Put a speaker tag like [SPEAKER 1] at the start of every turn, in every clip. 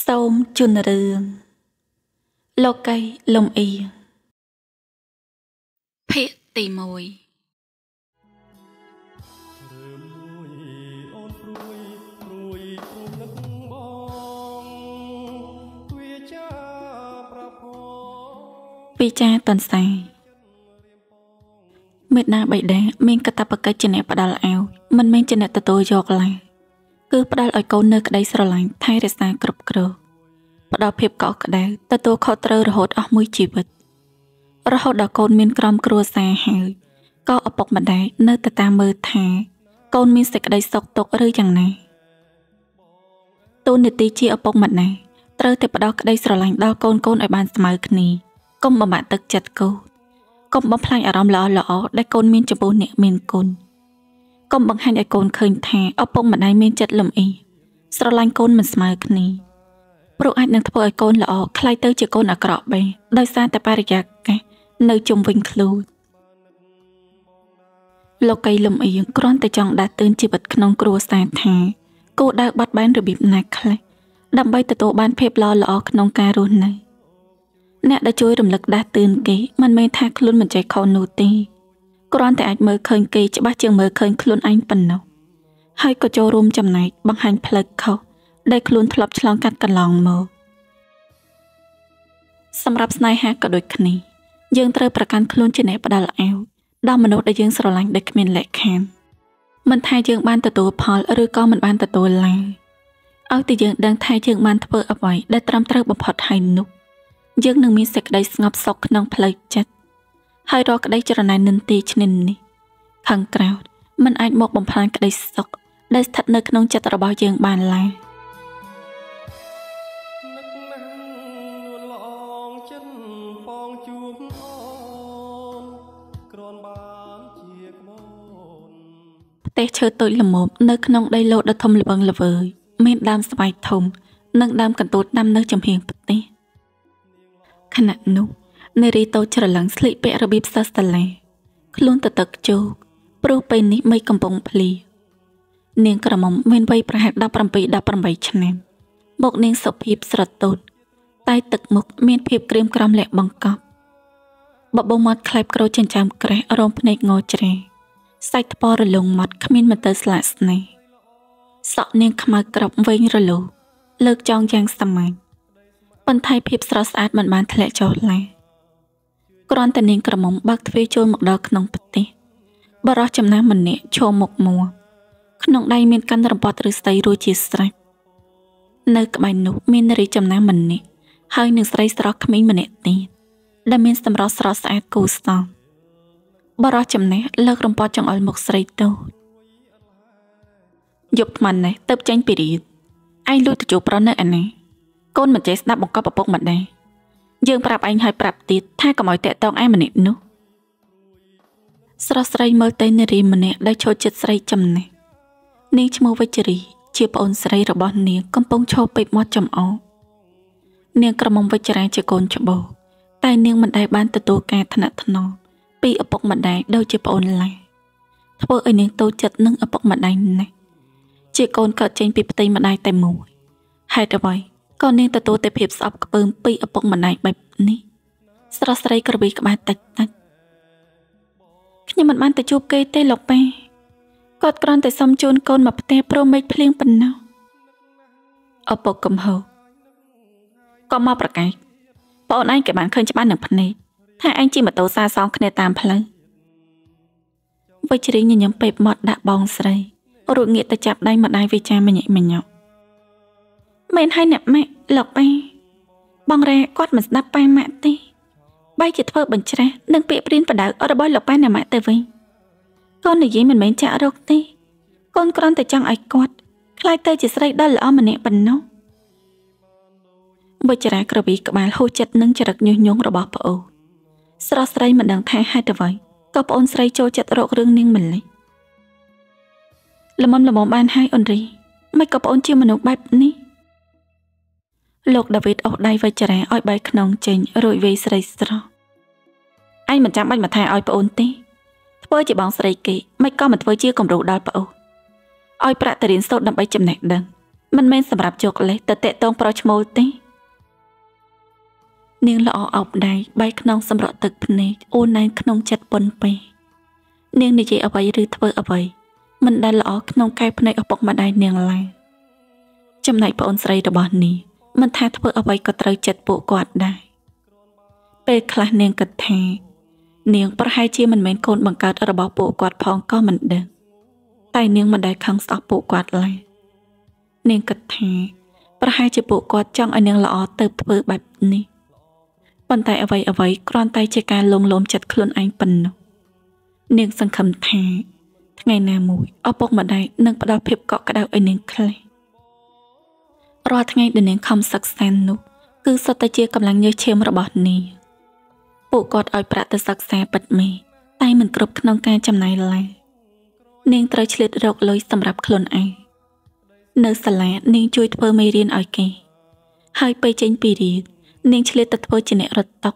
[SPEAKER 1] សូមជូនរឿងលោកីលំអៀងភាគទី1វិចាតនសាមេដាបៃតាមានកាតព្វកិច្ចជាអ្នកផ្ដល់ឲ្យមិនមែនជាអ្នកទទួលយកឡើយ គឺផ្ដល់ឲ្យកូននៅក្តីស្រឡាញ់ថែរក្សាគ្រប់គ្រងផ្ដល់ភាពកក់ក្ដៅទទួលខុសត្រូវរហូតអស់មួយជីវិត រហូតដល់កូនមានក្រមគ្រួសារហើយក៏ឪពុកម្ដាយនៅតែតាមមើលថា កូនមានសេចក្តីសុខទុក្ខឬយ៉ាងណាទូនីតិជាឪពុកម្ដាយត្រូវតែផ្ដល់ក្តីស្រឡាញ់ដល់កូនកូនឲ្យបានស្មើគ្នាកុំបំបាក់ទឹកចិត្តកូនកុំបំផ្លាញអារម្មណ៍ល្អល្អដែលកូនមានចំពោះអ្នកមានគុណ កុំបង្ហាញឲ្យកូនឃើញថាឪពុកម្ដាយមានចិត្តលំអីស្រឡាញ់កូនមិនស្មើគ្នាព្រោះអាចនឹងធ្វើឲ្យកូនល្អខ្លាយទៅជាកូនអាក្រក់បែដោយសារតែបរិយាកាសនៅជុំវិញខ្លួនលោកកៃលំអៀងគ្រាន់តែចង់ដាស់តឿនជីវិតក្នុងគ្រួសារថាគោលដៅបត់បែនរបៀបណាខ្លះដើម្បីទទួលបានភាពល្អល្អក្នុងការរស់នៅអ្នកដែលជួយរំលឹកដាស់តឿនគេមិនមែនថាខ្លួនមិនចេះខុសនោះទេ គ្រាន់តែអាចមើលឃើញគេច្បាស់ជាងមើលឃើញខ្លួនឯងប៉ុណ្ណោះហើយក៏ចូលរួមចំណែកបង្ហាញផ្លូវខុសដែលខ្លួនធ្លាប់ឆ្លងកាត់កន្លងមកសម្រាប់ស្នេហាក៏ដូចគ្នាយើងត្រូវប្រកាន់ខ្លួនជាអ្នកផ្ដល់អាវដល់មនុស្សដែលយើងស្រឡាញ់ដោយគ្មានលក្ខខណ្ឌមិនថាយើងបានទទួលផលឬក៏មិនបានទទួលឡើយឲ្យតែយើងដឹងថាយើងបានធ្វើអ្វីដែលត្រឹមត្រូវបំផុតហើយនោះយើងនឹងមានសេចក្តីស្ងប់សុខក្នុងផ្លូវចិត្ត ហើយរាល់ក្តីចរណែននិន្ទាឈ្នាននេះខាងក្រៅมันអាចមកបំផ្លាញក្តីសុខដែលស្ថិតនៅក្នុងចិត្តរបស់យើងបានឡើយផ្ទះឈើតូចល្មមនៅក្នុងដីឡូដ៏ធំល្វឹងល្វើយមានដើមស្វាយធំ និងដើមកន្ទួតដាំនៅចំហៀងផ្ទះខណៈនោះ នារីតូចច្រឡឹងស្លៀកពាក់របៀបសាស្ត្រាខ្លួនទៅទឹកជោកព្រោះពេលនេះមីកំពុងភ្លីនាងក្រមុំមានវ័យប្រហែល17 18ឆ្នាំមកនាងសុភាពស្រទន់តែទឹកមុខមានភាពក្រៀមក្រំលាក់បង្កប់បបោមាត់ខ្លែបក្រូចចិញ្ចាំក្រេះរោមភ្នែកងជ្រេសាច់ថ្ពរលងមាត់គ្មានមន្ទិលស្លាកស្នេហ៍សក់នាងខ្មៅក្រប់វែងរលោលើកចងយ៉ាងសាមញ្ញប៉ុន្តែភាពស្រស់ស្អាតមិនបានធ្លាក់ចុះឡើយ គ្រាន់តែនាងក្រមុំបើកទ្វារចូលមកដល់ក្នុងផ្ទះបរោះចំណាស់ម្នាក់ឈរមុខមួក្នុងដៃមានកាន់រំពាត់ឬស្ដីរួចជាស្រេចនៅក្បែរនោះមាននារីចំណាស់ម្នាក់ហើយនឹងស្រីស្រស់ក្មេងម្នាក់ទៀតដែលមានសម្រស់ស្រស់ស្អាតគូស្ទំបរោះចំណាស់លើករំពាត់ចង្អុលមុខស្រីតូចយប់ថ្មនេះទៅចេញពីរៀនឯងលួចទៅជួបប្រុសនៅឯណាកូនមិនចេះស្ដាប់បង្កប់ឪពុកម្ដាយ យើងប្រាប់ឯងហើយប្រាប់ទៀតថាកុំឲ្យតាក់តងឯម្នាក់នោះស្រស់ស្រីមើលទៅនារីម្នាក់ដែលឈរចិត្តស្រីចំណេះនាងឈ្មោះវិជ្ជរីជាប្អូនស្រីរបស់នាងកំពុងឈរពេកមាត់ចំអកនាងក្រមុំវិជ្ជរាជាកូនច្បោតែនាងមិនដែលបានទទួលការថ្នាក់ថ្នមពីឪពុកម្ដាយដូចជាប្អូនឡើយធ្វើឲ្យនាងតូចចិត្តនឹងឪពុកម្ដាយណាស់ជាកូនកើតចេញពីផ្ទៃម្ដាយតែមួយហេតុអ្វី ក៏នាងទទួលតែភាពស្អប់ខ្ពើមពីឪពុកម្ដាយបែបនេះស្រស់ស្រីក្រវីក្បាលតិចតិចខ្ញុំមិនបានទៅជួបគេទេលោកប៉ែគាត់គ្រាន់តែសុំជូនកូនមកផ្ទះព្រមមេឃភ្លៀងប៉ុណ្ណោះឪពុកកំហុសក៏មកប្រកែកបងឯងក៏បានឃើញច្បាស់នឹងភ្នែកថាឯងជិះម៉ូតូសាសងគ្នាតាមផ្លូវវិជ្ជរីញញឹមពេបមាត់ដាក់បងស្រីរួចងាកទៅចាប់ដៃម្ដាយវិចាម្ញាក់ម្ញក់ មែនហើយអ្នកម៉ាក់លោកប៉ាបងរ៉ាគាត់មិនស្ដាប់ប៉ាម៉ាក់ទេបែរជាធ្វើបញ្ច្រាស់នឹងពាក្យព្រានបដៅរបស់លោកប៉ាអ្នកម៉ាក់ទៅវិញកូននិយាយមិនមែនចាក់រកទេកូនគ្រាន់តែចង់ឲ្យគាត់ខ្លាចទៅជាស្រីដ៏ល្អម្នាក់ប៉ុណ្ណោះវិជ្ជរាក្រវីក្បាលហូរចិត្តនឹងចរិតញុះញង់របស់ប្អូនស្រស់ស្រីមិនដឹងថាហេតុអ្វីក៏ប្អូនស្រីចូលចិត្តរករឿងនាងម្លេះល្មមល្មមបានហើយអូនរីមិនក៏ប្អូនជាមនុស្សបែបនេះ លោកដាវីតអូសដៃវិជ្ជរាឲ្យបែកខ្នងចេញរួចវាយស្រីស្រស់ឯងមិនចាំបាច់មកថាឲ្យប្អូនទេធ្វើជាបងស្រីគេមិនក៏មិនធ្វើជាគំរូដល់ប្អូនឲ្យប្រាក់ទៅរៀនសូត្រដើម្បីចំណេះដឹងមិនមែនសម្រាប់យកលេសទៅតាក់តងប្រុសឈ្មោលទេនាងល្អអោបដៃបែកក្នុងសម្រក់ទឹកភ្នែកអូនណែនក្នុងចិត្តប៉ុនពេនាងនិយាយអ្វីឬធ្វើអ្វីមិនដែលល្អក្នុងកែភ្នែកឪពុកម្ដាយនាងឡើយចំណែកប្អូនស្រីរបស់នាង មិនថាធ្វើអ្វីក៏ត្រូវចិត្តពួកគាត់ដែរពេលខ្លះនាងគិតថា នាងប្រហែលជាមិនមែនកូនបង្កើតរបស់ពួកគាត់ផងក៏មិនដឹងតែនាងមិនដែលខឹងស្អប់ពួកគាត់ឡើយនាងគិតថាប្រហែលជាពួកគាត់ចង់ឲ្យនាងល្អទៅធ្វើបែបនេះប៉ុន្តែអ្វីអ្វីគ្រាន់តែជាការលងលោមចិត្តខ្លួនឯងប៉ុណ្ណោះនាងសង្ឃឹមថា ថ្ងៃណាមួយឪពុកម្ដាយនឹងផ្ដល់ភាពកក់ក្ដៅឲ្យនាងខ្លះ រាល់ថ្ងៃដែលនាងខំសិក្សានោះគឺសុទ្ធតែជាកម្លាំងញើសឈាមរបស់នាងពួកគាត់ឲ្យប្រាក់ទៅសិក្សាពិតមែនតែមិនគ្រប់ក្នុងការចំណាយឡើយនាងត្រូវឆ្លៀតរកលុយសម្រាប់ខ្លួនឯងនៅសាលានាងជួយធ្វើមេរៀនឲ្យគេហើយពេលចេញពីរៀននាងឆ្លៀតទៅធ្វើជាអ្នករត់តុ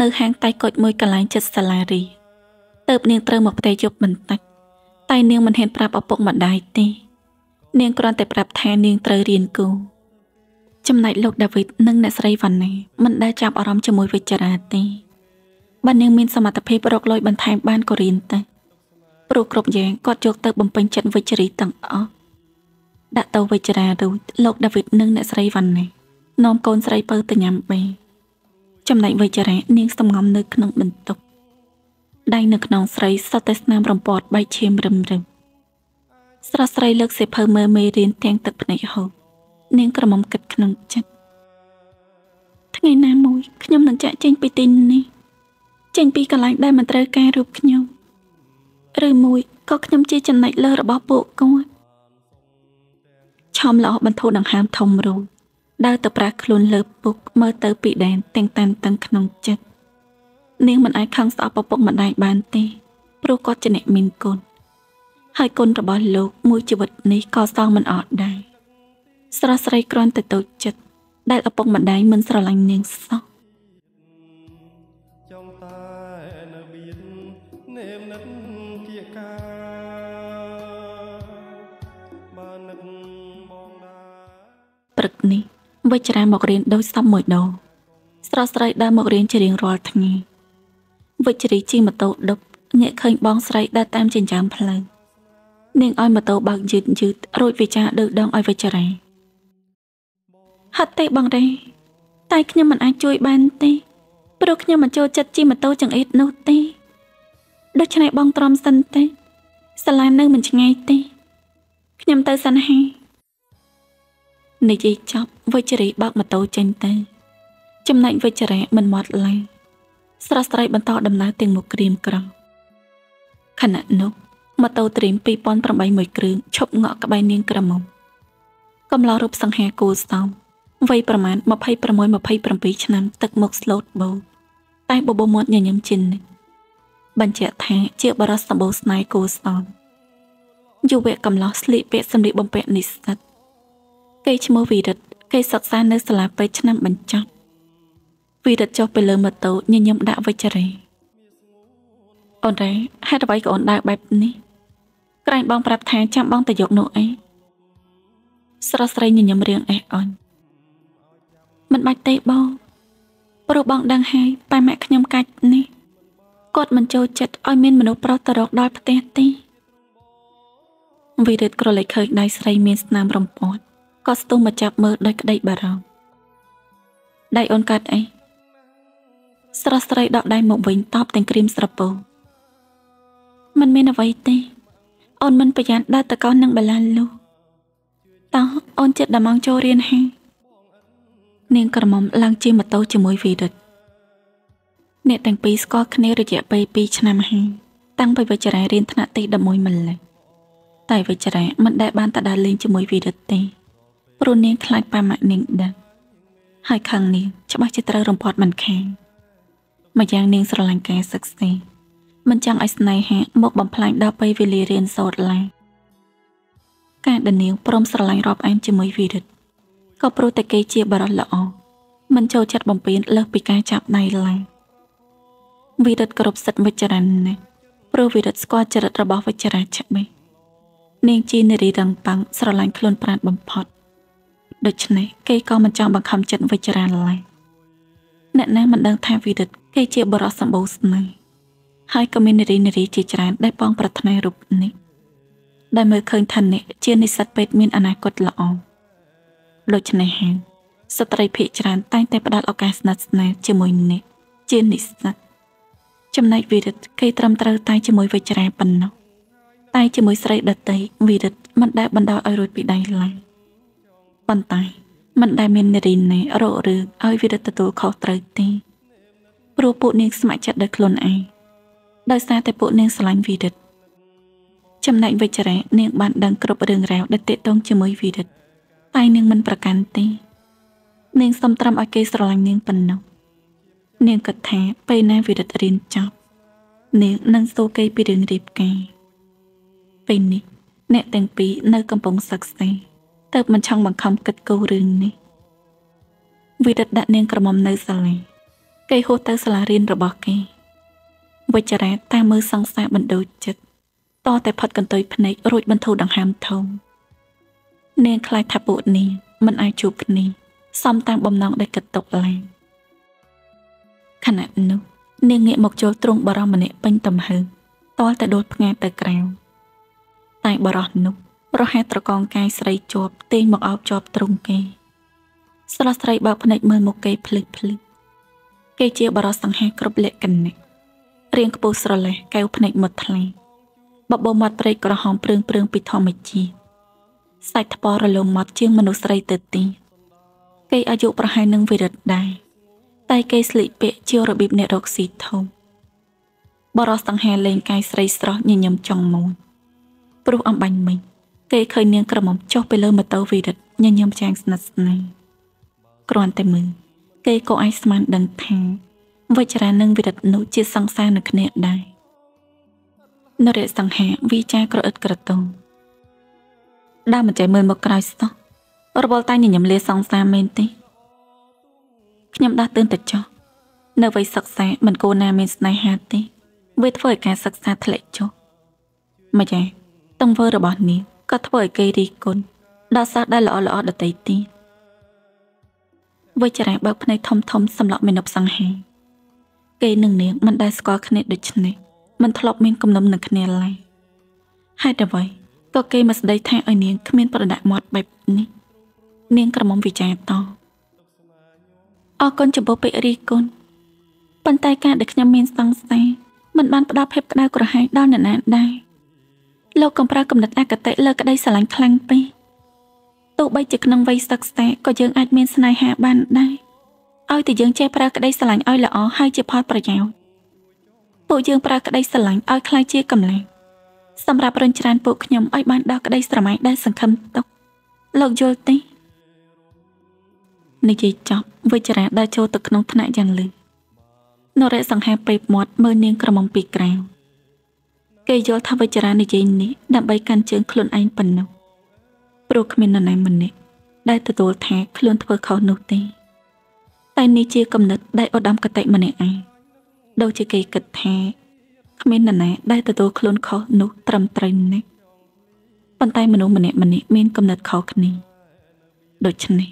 [SPEAKER 1] នៅហាងតែគុជមួយកន្លែងចិត្តសាលារៀនទៅនាងត្រូវមកផ្ទះយប់បន្តិចតែនាងមិនហ៊ានប្រាប់ឪពុកម្ដាយទេ នាងគ្រាន់តែប្រាប់ថានាងត្រូវរៀនគូ ចំណែកលោកដាវីតនិងអ្នកស្រីវ៉ាន់ណាមិនដែលចាប់អារម្មណ៍ជាមួយវិចារាទេបើនាងមានសមត្ថភាពរកលុយបន្ថែមបានក៏រៀនទៅព្រោះគ្រប់យ៉ាងគាត់យកទៅបំពេញចិត្តវិចារីទាំងអស់ដាក់ទៅវិចារារួចលោកដាវីតនិងអ្នកស្រីវ៉ាន់ណានាំកូនស្រីពៅទៅញ៉ាំបេចំណែកវិចារានាងសំងំនៅក្នុងបន្ទប់ដៃនៅក្នុងស្រីសុទ្ធតែស្នាមរំពាត់បែកឈាមរឹមរឹមស្រស់ស្រីលើកសេភៅមើលមេរៀនទាំងទឹកភ្នែកហូប នាងក្រមុំគិតក្នុងចិត្តថ្ងៃណាមួយខ្ញុំនឹងចាក់ចេញពីទីនេះចេញពីកន្លែងដែលមិនត្រូវការរូបខ្ញុំឬមួយក៏ខ្ញុំជាចំណែកលើរបស់ពួកគាត់ឆំល្អបន្ធូរដង្ហើមធំរូដើរទៅប្រាស់ខ្លួនលើពុកមើលទៅពីដែនទាំងតានតឹងក្នុងចិត្តនាងមិនអាចខឹងស្អប់ឪពុកម្ដាយបានទេព្រោះគាត់ជាអ្នកមានគុណហើយគុណរបស់លោកមួយជីវិតនេះក៏សងមិនអត់ដែរ ស្រស់ស្រីគ្រាន់តែតូចចិត្តដែលឪពុកម្ដាយមិនស្រឡាញ់នាងសោះចង់តែនៅបៀននេមនឹកគៀកាបើនឹកបងណាព្រឹកនេះវិជ្រាមករៀនដោយសពមួយដងស្រស់ស្រីដើរមករៀនជារៀងរាល់ថ្ងៃវិជ្រីជិះម៉ូតូដប់ងាកឃើញបងស្រីដើរតាមចិញ្ចើមផ្លូវនាងឲ្យម៉ូតូបើកយឺតយឺតរួចវិចារដឺដងឲ្យវិចារា ហត់ទេបងរ៉េតែខ្ញុំមិនអាចជួយបានទេព្រោះខ្ញុំមិនចូលចិត្តជិះម៉ូតូចង្អៀតនោះទេដូច្នេះបងទ្រាំសិនទេសាលានៅមិនឆ្ងាយទេខ្ញុំទៅសិនហើយនិយាយចប់វិជ្រីបើកម៉ូតូចេញទៅ ចំណែកវិជ្រៈមិនមាត់ឡើយស្រស់ស្រីបន្តដំណើរទាំងមុខក្រៀមក្រំខណៈនោះម៉ូតូត្រៀម2008មួយគ្រឿងឈប់ងក់ក្បែរនាងក្រមុំកំឡោះរូបសង្ហាគូសំ វ័យប្រមាណ26 27ឆ្នាំទឹកមុខស្លូតបូតែបបោមាត់ញញឹមជិនបញ្ជាក់ថាជាបរិសសម្បូរស្នេហ៍គូសំយុវៈកំឡោះស្លៀកពាក់សម្លៀកបំពាក់និស្សិតគេឈ្មោះវីរិតគេសិក្សានៅសាលាពេទ្យឆ្នាំបញ្ចប់វីរិតចុះទៅលើម៉ូតូញញឹមដាក់វិជ្ជរេអូនរ៉េហេតុអ្វីក៏អូនដើរបែបនេះក្រែងបងប្រាប់ថាចាំបងទៅយកនោះអីស្រស់ស្រីញញឹមរៀងអេះអន់ មិនបាច់ទេបងព្រោះបងដឹងហើយប៉ែម៉ាក់ខ្ញុំកាច់នេះគាត់មិនចូលចិត្តឲ្យមានមនុស្សប្រុសទៅរកដល់ផ្ទះទេវីរិតក្រឡេកឃើញដៃស្រីមានស្នាមរំពាត់ក៏ស្ទុះមកចាប់មើលដោយក្តីបារម្ភដៃអូនកាត់អីស្រស់ស្រីដកដៃមកវិញតបទាំងក្រៀមស្រពោมันមានអ្វីទេ អូនមិនប្រយ័ត្នដើរតកោនឹងបលាលុះតោះអូនចិត្តដល់ម៉ោងចូលរៀនហើយ នាងក្រមុំឡើងជិះម៉ូតូជាមួយវីរិតអ្នកទាំងពីរស្គាល់គ្នារយៈពេល2ឆ្នាំហើយតាំងពីវិចារារៀនថ្នាក់ទី11ម្ល៉េះតែវិចារាមិនដែលបានទៅដើរលេងជាមួយវីរិតទេព្រោះនាងខ្លាចប៉ាម៉ាក់នាងដឹងហើយខឹងនាងច្បាស់ជាត្រូវរំពាត់មិនខានម្យ៉ាងនាងស្រឡាញ់ការសិក្សាមិនចង់ឲ្យស្នេហាមកបំផ្លាញដល់ពេលវេលារៀនសូត្រឡើយការដែលនាងព្រមស្រឡាញ់រាប់អានជាមួយវីរិត ក៏ព្រោះតែគេជាបរិសុទ្ធល្អមិនចូលចិត្តបំពេញលើសពីការចាប់ដៃឡើយវីរិតគ្រប់សិទ្ធិវិចារណាស់ព្រោះវីរិតស្គាល់ចរិតរបស់វិចារាច្បាស់នាងជានារីរឹងប៉ឹងស្រឡាញ់ខ្លួនប្រាណបំផុតដូច្នេះគេក៏មិនចង់បង្ខំចិត្តវិចារឡើយអ្នកណាមិនដឹងថាវិរិទ្ធគេជាបរិសសម្បូរស្នេហ៍ហើយក៏មាននារីនារីជាច្រើនដែលបងប្រាថ្នារូបនេះដែលមើលឃើញថាអ្នកជានិស្សិតពេទ្យមានអនាគតល្អ ដូច្នេះហើយស្ត្រីភ័យច្រើនតែងតែផ្ដល់ឱកាសស្និទ្ធស្នាលជាមួយអ្នកជានិស្សិតចំណែកវិរិទ្ធគេត្រឹមត្រូវតែជាមួយវិចារាប៉ុណ្ណោះតែជាមួយស្រីដតីវិរិទ្ធមិនដែលបណ្ដោយឲ្យរួចពីដៃឡើយប៉ុន្តែមិនដែលមាននារីណារករឿងឲ្យវិរិទ្ធទទួលខុសត្រូវទេព្រោះពួកនាងស្ម័គ្រចិត្តដោយខ្លួនឯងដោយសារតែពួកនាងស្រឡាញ់វិរិទ្ធចំណែកវិចារៈនាងបានដឹងគ្រប់រឿងរ៉ាវដែលទាក់ទងជាមួយវិរិទ្ធ តែនាងមិនប្រកាន់ទេ នាងសុំត្រឹមឲ្យគេស្រឡាញ់នាងប៉ុណ្ណោះនាងគិតថាពេលណាវិរិទ្ធរៀនចប់នាងនឹងសួរគេពីរឿងរៀបការពេលនេះអ្នកទាំងពីរនៅកំពុងសិក្សាទើបមិនឆង់បង្ខំគិតគូររឿងនេះវិរិទ្ធដាក់នាងក្រមុំនៅសាលាគេហួសទៅសាលារៀនរបស់គេវិចារាតាមមើលសង្សារបណ្ដូចចិត្តតតែផុតកន្ទុយភ្នែករួចបន្ធូរដង្ហើមធំ នាងខ្លាចថាពួកនាងមិនអាចជួបគ្នាសំតាមបំណងដែលគិតទុកឡើយខណៈនោះនាងងាកមកចូលទ្រង់បរោះម្នាក់ពេញទំហឹងតលតែដួលផ្ងាទៅក្រៅតែបរោះនោះប្រហែលត្រកងកាយស្រីជាប់ទាញមកអោបជាប់ទ្រង់គេស្រស់ស្រីបើកភ្នែកមើលមុខគេភ្លឹកភ្លឹកគេជាបរោះសង្ហាគ្រប់លក្ខណៈរៀងខ្ពស់ស្រឡះកែវភ្នែកមុតថ្លាបបោមាត់ព្រៃក្រហមព្រឿងព្រឿងពីធម្មជាតិ សាច់ថ្ពាល់រលោងមាត់ជាងមនុស្សស្រីទៅទីគេអាយុប្រហែលនឹងវិរិទ្ធដែរតែគេស្លៀកពាក់ជារបៀបអ្នករកស៊ីធំបរោះសង្ហាលេងកាយស្រីស្រស់ញញឹមចង់មូនព្រោះអំបាញ់មិញគេឃើញនាងក្រមុំចុះទៅលើម៉ូតូវិរិទ្ធញញឹមចាងស្និទ្ធស្នាលគ្រាន់តែមើលគេក៏អាចស្មានដឹងថាវិចារានឹងវិរិទ្ធនោះជាសង្សារនឹងគ្នាដែរនរៈសង្ហាវិចាក្រអិតក្រតុង ដើមមិនចេះមើលមកក្រោយស្ទោះរបល់តែញញឹមលាសង្សារមែនទេខ្ញុំដាស់តឿនទៅចុះនៅវ័យសិក្សាមិនគួរណាមានស្នេហាទេវាធ្វើឲ្យការសិក្សាធ្លាក់ចុះម្យ៉ាងទង្វើរបស់នាងក៏ធ្វើឲ្យគេរីកគុណដល់សិស្សដែលល្អល្អដតីទៀតវិចារៈបើកភ្នែកធំធំសម្លក់មេនុបសង្ហាគេនឹងនាងមិនដែលស្គាល់គ្នាដូចនេះមិនធ្លាប់មានគំនុំនឹងគ្នាឡើយហេតុអ្វី ក៏គេមកស្ដីថាឲ្យនាងគ្មានប្រដាក់មាត់បែបនេះនាងក្រមុំវិចារតអរគុណចំពោះពេករីគុណប៉ុន្តែការដែលខ្ញុំមានសង្សារមិនបានផ្ដល់ភាពក្តៅក្រហាយដល់អ្នកណាដែរលោកកំប្រើកំណត់អកតេលើក្តីស្រឡាញ់ខ្លាំងពេកទោះបីជាក្នុងវ័យសិក្សាក៏យើងអាចមានស្នេហាបានដែរឲ្យតែយើងចេះប្រើក្តីស្រឡាញ់ឲ្យល្អហើយជាផលប្រយោជន៍ពួកយើងប្រើក្តីស្រឡាញ់ឲ្យខ្លាំងជាកម្លាំង សម្រាប់រញច្រានពួកខ្ញុំឲ្យបានដល់ក្តីស្រមៃដែលសង្ឃឹមទុកលោកយល់ទេនិយាយចប់វិចារាដើរចូលទៅក្នុងថ្នាក់យ៉ាងលឿននរៈសង្ហាពេបមាត់មើលនាងក្រមុំពីក្រៅគេយល់ថាវិចារានិយាយនេះដើម្បីកាន់ជើងខ្លួនឯងប៉ុណ្ណោះព្រោះគ្មាននរណាម្នាក់ដែលទទួលថាខ្លួនធ្វើខុសនោះទេតែនេះជាគំនិតដែលឧត្តមកតិម្នាក់ឯងដូចជាគេគិតថា គ្មាននរណាដែលទទួលខ្លួនខុសនោះត្រឹមត្រូវណាស់ប៉ុន្តែមនុស្សម្នាក់ម្នាក់មានគំនិតខុសគ្នាដូច្នេះ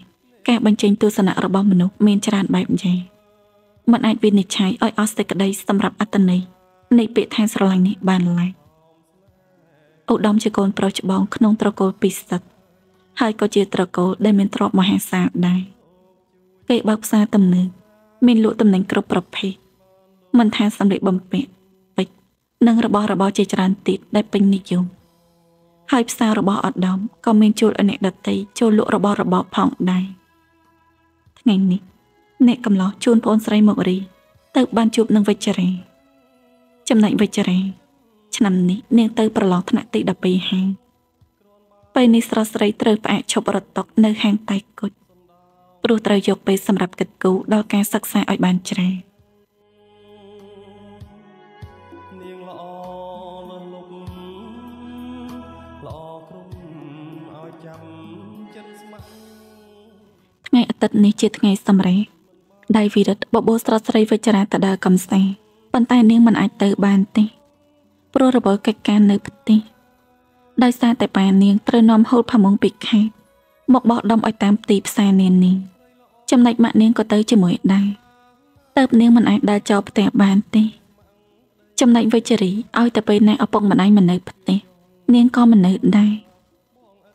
[SPEAKER 1] ការបញ្ចេញទស្សនៈរបស់មនុស្សមានច្រើនបែបយ៉ាងมันអាចវិនិច្ឆ័យឲ្យអស់សេចក្តីសម្រាប់អត្តន័យនៃពាក្យថាស្រឡាញ់នេះបានឡើយឧត្តមជាកូនប្រុសច្បងក្នុងត្រកូលពិសិដ្ឋហើយក៏ជាត្រកូលដែលមានទ្រព្យមហាសាលដែរគេបើកផ្សារទំនើបមានលក់តំណែងគ្រប់ប្រភេទមិនថាសម្លៀកបំពាក់ពេជ្រ និងរបស់របរជាច្រើនទៀតដែលពេញនិយមហើយផ្សាររបស់ឧត្តមក៏មានជួលឲ្យអ្នកដតីចូលលក់របស់របរផងដែរថ្ងៃនេះអ្នកកំឡោះជូនប្អូនស្រីមករី ទៅបានជួបនឹងវិជ្ជរាចំណែកវិជ្ជរាឆ្នាំនេះនាងទៅប្រឡងថ្នាក់ទី12ហាងពេលនេះស្រស់ស្រីត្រូវផ្អាកឈប់រត់តុកនៅហាងតៃគុជព្រោះត្រូវយកពេលសម្រាប់គិតគូរដល់ការសិក្សាឲ្យបានច្រើននា ថ្ងៃអាទិត្យនេះជាថ្ងៃសម្រេចដៃវិរិទ្ធបបោស្រស់ស្រីវិចារាតដើកំសាប៉ុន្តែនាងមិនអាចទៅបានទេព្រោះរបបកិច្ចការនៅផ្ទះដោយសារតែប៉ានាងត្រូវនាំហូលផាមុងពីខេត្តមកបោះដុំឲ្យតាមទីផ្សារនានាចំណែកម៉ាក់នាងក៏ទៅជាមួយដែរតើបនាងមិនអាចដើរចោលផ្ទះបានទេចំណែកវិជ្ជរីឲ្យតែពេលណាឪពុកម្ដាយមិននៅផ្ទះនាងក៏មិននៅដែរ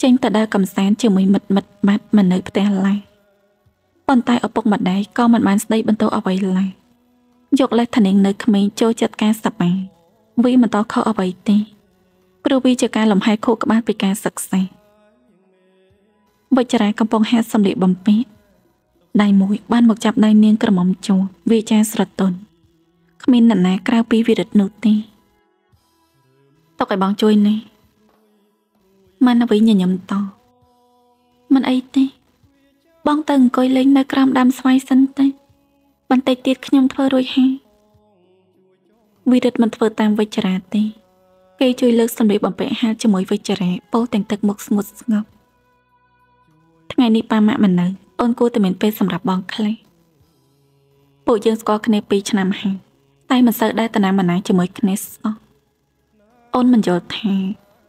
[SPEAKER 1] ចេញទៅដើរកំសាន្តជាមួយមិត្តមិត្តបាត់មិននៅផ្ទះឡើយ ប៉ុន្តែឪពុកម្ដាយក៏មិនបានស្ដីបន្ទោសអ្វីឡើយយកលេសធនាងនៅក្មេងចូលចិត្តការសប្បាយវាមិនតខុសអ្វីទេព្រោះវាជាការលំហែខួរក្បាលពីការសិក្សាវិជ្ជរាកំពុងហាត់សម្លៀកបំពាក់ដៃមួយបានមកចាប់ដៃនាងក្រមុំជួវាចាស្រទន់គ្មាននរណាក្រៅពីវិរិទ្ធនោះទេទុកឲ្យបងជួយនេះម៉ានវិញញញឹមតមិនអីទេ បងទៅអង្គុយលេងនៅក្រោមដើមស្វាយសិនទៅបន្តិចទៀតខ្ញុំធ្វើរួចហើយវិរិទ្ធមិនធ្វើតាមវិជ្ជរាទេគេជួយលើកសម្លៀកបំពាក់ហាលជាមួយវិជ្ជរាពោលទាំងទឹកមុខស្ងួតស្ងប់ថ្ងៃនេះប៉ាម៉ាក់មិននៅអូនគួរតែមានពេលសម្រាប់បងខ្លះពួកយើងស្គាល់គ្នា2ឆ្នាំហើយតែមិនសូវដែរតំណាម្នាក់ជាមួយគ្នាសោះអូនមិនយល់ថា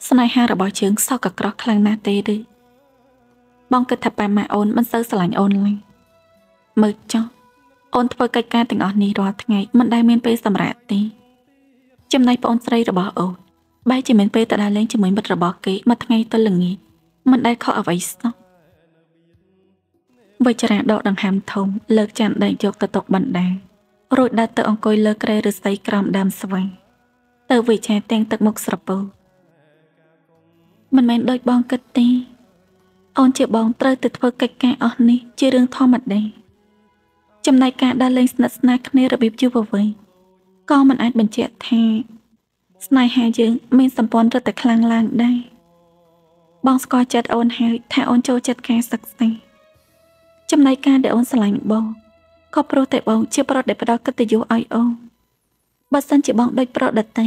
[SPEAKER 1] ស្នេហារបស់យើងសោកកក្រោះខ្លាំងណាស់ទេឬ បងគិតថាប៉ាម៉ាក់អូនមិនសូវស្រឡាញ់អូនឡើយមើលចុះអូនធ្វើកិច្ចការទាំងអស់នេះរាល់ថ្ងៃមិនដែលមានពេលសម្រាកទេចំណែកប្អូនស្រីរបស់អូនបែរជាមានពេលទៅដើរលេងជាមួយមិត្តរបស់គេមួយថ្ងៃទៅល្ងាចមិនដែលខកអ្វីសោះវិជ្ជរាដកដង្ហើមធំលើកចានដែកយកទៅទុកបណ្ដារួចដើរទៅអង្គុយលើគ្រែឫស្សីក្រោមដើមស្វាយទៅវិជ្ជាទាំងទឹកមុខស្រពោមិនមែនដូចបងគិតទេ អូនជាបងត្រូវទៅធ្វើកិច្ចការអស់នេះជារឿងធម្មតាចំណែកការដើរលេងស្និទ្ធស្នាលគ្នារបៀបយុវវ័យក៏មិនអាចបញ្ជាក់ថា ស្នេហាយើងមានសម្ព័ន្ធរឹតតែខ្លាំងឡើងដែរបងស្គាល់ចិត្តអូនហើយថាអូនចូលចិត្តការសិក្សាចំណែកការដែលអូនស្រឡាញ់បងក៏ព្រោះតែបងជាប្រុសដែលផ្ដល់កិត្តិយសឲ្យអូនបើសិនជាបងដូចប្រុសដតី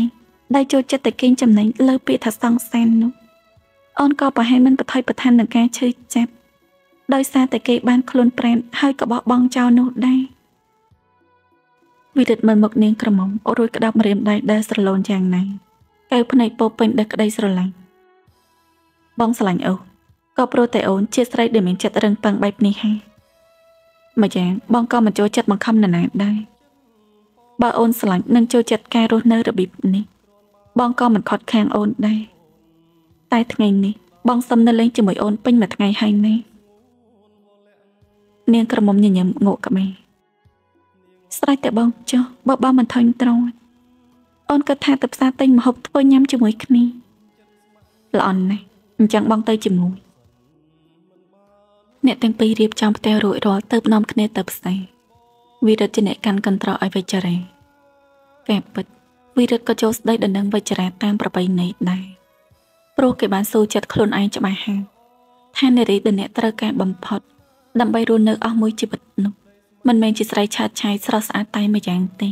[SPEAKER 1] ដែលចូលចិត្តតែគេងចំណេញលើពាក្យថាសង្សាននោះ អូនក៏ប្រហែលមិនប្រថុយប្រឋាននឹងការឈឺចាប់ដោយសារតែគេបានខ្លួនប្រែនហើយក៏បោះបង់ចោលនោះដែរវិរិទ្ធមើលមុខនាងក្រមុំរួចក្តាប់ម្រាមដៃដែលស្រលូនយ៉ាងណាកៅភ្នែកពោពេញដោយក្តីស្រឡាញ់បងស្រឡាញ់អូក៏ព្រោះតែអូនជាស្រីដែលមានចិត្តរឹងប៉ឹងបែបនេះហើយម្យ៉ាងបងក៏មិនចូលចិត្តបង្ខំនរណាដែរបើអូនស្រឡាញ់និងចូលចិត្តការរស់នៅរបៀបនេះ បងក៏មិនខត់ខាំងអូនដែរ តែថ្ងៃនេះបងសុំនៅលេងជាមួយអូនពេញមួយថ្ងៃហើយនេះនាងក្រមុំញញឹមងក់ក្បាលស្រេចតែបងចុះបើបងមិនថុញត្រង់អូនក៏ថាទៅផ្សារទិញម្ហូបធ្វើញ៉ាំជាមួយគ្នាល្អណាស់អញ្ចឹងបងទៅជាមួយអ្នកទាំងពីររៀបចំផ្ទះរួចរាល់ទៅនាំគ្នាទៅផ្សារវិរិទ្ធជាអ្នកកាន់កន្ត្រកឲ្យវិចារាការពិតវិរិទ្ធក៏ចូលស្ដីដណ្ដឹងវិចារាតាមប្រពៃណីដែរ ព្រោះគេបានស៊ូចិត្តខ្លួនឯងច្បាស់ហើយថានារីដែលអ្នកត្រូវការបំផុត ដើម្បីរស់នៅអស់មួយជីវិតនោះមិនមែនជាស្រីឆើតឆាយស្រស់ស្អាតតែមួយយ៉ាងទេ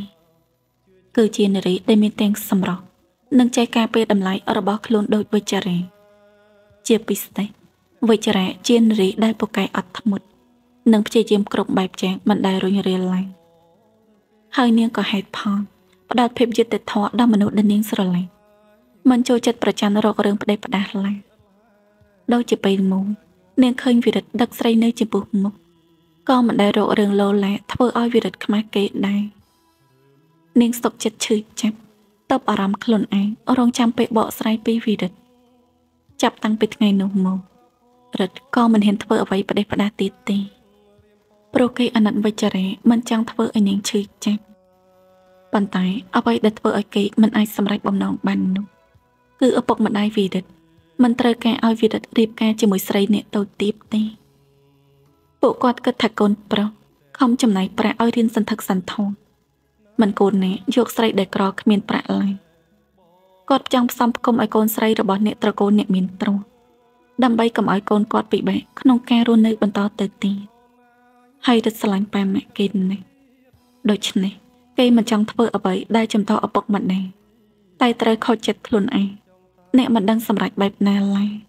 [SPEAKER 1] គឺជានារីដែលមានទាំងសម្រស់និងចេះការពារតម្លៃរបស់ខ្លួនដូចវិចារាជាពិសេសវិចារាជានារីដែលពូកែអត់ធ្មត់និងព្យាយាមគ្រប់បែបយ៉ាងមិនដែលរុញរាលឡើយហើយនាងក៏ហេតុផលផ្ដោតភាពយុត្តិធម៌ដល់មនុស្សដែលនាងស្រឡាញ់ មិនចូលចិត្តប្រច័ណ្ឌរករឿងផ្ដេសផ្ដាស់ឡើយដូចជាពេលមួយនាងឃើញវិរិទ្ធដឹកស្រីនៅចំពោះមុខក៏មិនដែលរករឿងលោឡាធ្វើឲ្យវិរិទ្ធខ្មាស់គេដែរនាងស្ទុកចិត្តឈឺចាប់តបអារម្មណ៍ខ្លួនឯងរងចាំពេលបកស្រាយពីវិរិទ្ធចាប់តាំងពីថ្ងៃនោះមករិទ្ធក៏មិនហ៊ានធ្វើអ្វីផ្ដេសផ្ដាស់ទៀតទេព្រោះគេអាណិតវិចារៈមិនចង់ធ្វើឲ្យនាងឈឺចាប់ប៉ុន្តែអ្វីដែលធ្វើឲ្យគេមិនអាចសម្រេចបំណងបាននោះ គឺឪពុកម្ដាយវិរិទ្ធមិនត្រូវការឲ្យវិរិទ្ធរៀបការជាមួយស្រីអ្នកតូចទាបទេពួកគាត់គិតថាកូនប្រុសខំចំណាយប្រាក់ឲ្យរៀនសន្ធឹកសន្ធាប់មិនកូនអ្នកយកស្រីដែលក្រគ្មានប្រាក់ឡើយគាត់ចង់ផ្សំផ្គុំឲ្យកូនស្រីរបស់អ្នកត្រកូលអ្នកមានទ្រព្យដើម្បីកុំឲ្យកូនគាត់ពិបាកក្នុងការរស់នៅបន្តទៅទៀតហើយរឹតស្រឡាញ់ប៉ាម៉ាក់គេណាស់ដូច្នេះគេមិនចង់ធ្វើអ្វីដែលចំតឪពុកម្ដាយតែត្រូវខុសចិត្តខ្លួនឯង អ្នកមិនដឹងសម្រេចបែបណាឡើយ
[SPEAKER 2] សូមព្រះជាម្ចាស់លោកជួយ